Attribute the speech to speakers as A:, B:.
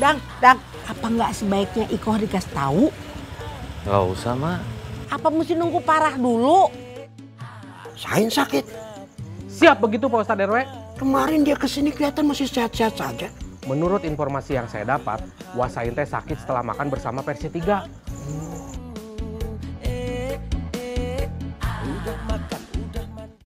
A: Dang, Dang, apa nggak sebaiknya Iko dikasih tahu?
B: Gak usah, Mak.
A: Apa mesti nunggu parah dulu?
C: Sain sakit.
D: Siap begitu Pak Ustadz RW.
C: Kemarin dia ke sini kelihatan masih sehat-sehat saja.
D: Menurut informasi yang saya dapat, Wasain teh sakit setelah makan bersama versi 3.